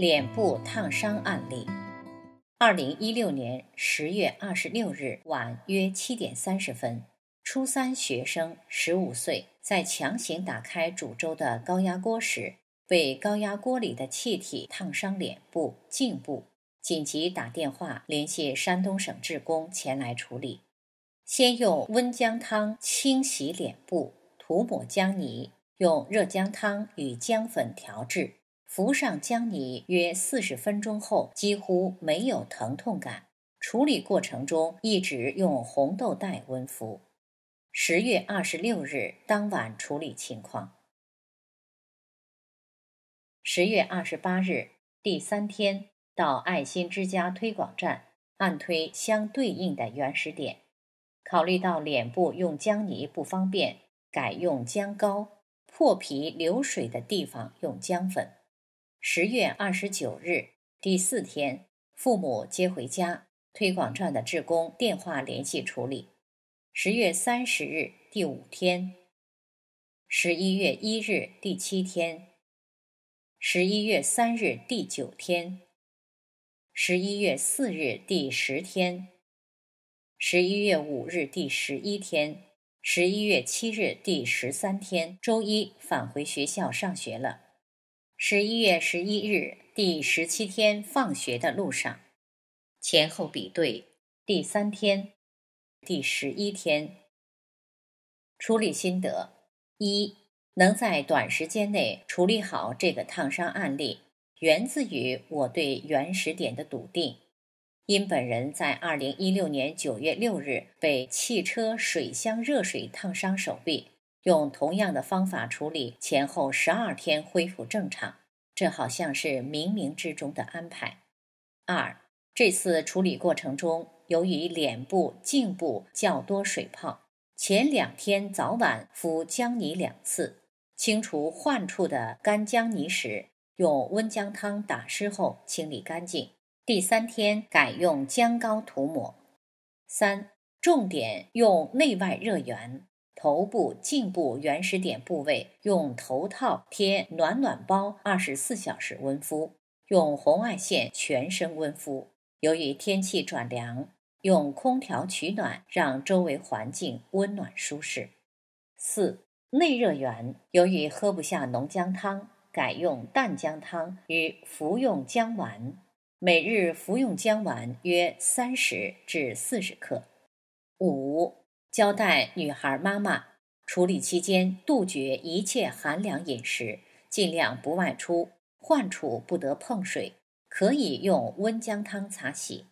脸部烫伤案例。二零一六年十月二十六日晚约七点三十分，初三学生十五岁，在强行打开煮粥的高压锅时，被高压锅里的气体烫伤脸部、颈部，紧急打电话联系山东省职工前来处理。先用温姜汤清洗脸部，涂抹姜泥，用热姜汤与姜粉调制。敷上姜泥约四十分钟后，几乎没有疼痛感。处理过程中一直用红豆袋温敷。十月二十六日当晚处理情况。十月二十八日第三天到爱心之家推广站按推相对应的原始点，考虑到脸部用姜泥不方便，改用姜膏；破皮流水的地方用姜粉。十月二十九日，第四天，父母接回家，推广站的职工电话联系处理。十月三十日，第五天。十一月一日，第七天。十一月三日，第九天。十一月四日，第十天。十一月五日，第十一天。十一月七日，第十三天。周一返回学校上学了。十一月十一日，第十七天放学的路上，前后比对。第三天，第十一天。处理心得：一，能在短时间内处理好这个烫伤案例，源自于我对原始点的笃定。因本人在二零一六年九月六日被汽车水箱热水烫伤手臂。用同样的方法处理，前后十二天恢复正常，这好像是冥冥之中的安排。二，这次处理过程中，由于脸部、颈部较多水泡，前两天早晚敷姜泥两次，清除患处的干姜泥时，用温姜汤打湿后清理干净。第三天改用姜膏涂抹。三，重点用内外热源。头部、颈部原始点部位用头套贴暖暖包，二十四小时温敷；用红外线全身温敷。由于天气转凉，用空调取暖，让周围环境温暖舒适。四内热源，由于喝不下浓姜汤，改用淡姜汤与服用姜丸，每日服用姜丸约三十至四十克。五。交代女孩妈妈，处理期间杜绝一切寒凉饮食，尽量不外出，患处不得碰水，可以用温姜汤擦洗。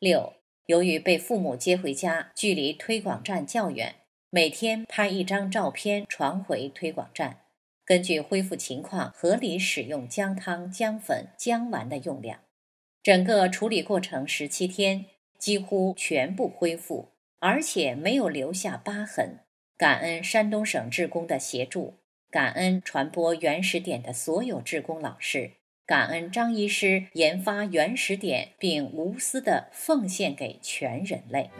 六，由于被父母接回家，距离推广站较远，每天拍一张照片传回推广站，根据恢复情况合理使用姜汤、姜粉、姜丸的用量。整个处理过程十七天，几乎全部恢复。而且没有留下疤痕，感恩山东省职工的协助，感恩传播原始点的所有职工老师，感恩张医师研发原始点并无私的奉献给全人类。